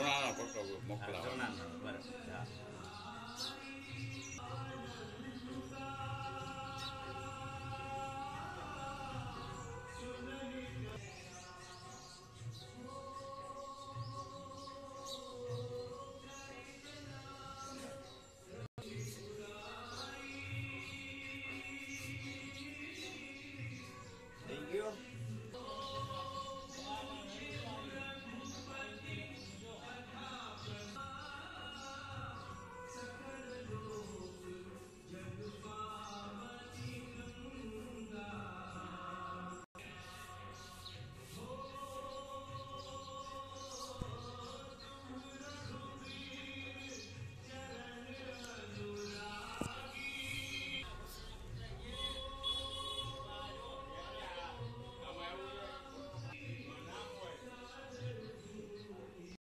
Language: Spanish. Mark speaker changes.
Speaker 1: Ah, por favor, no.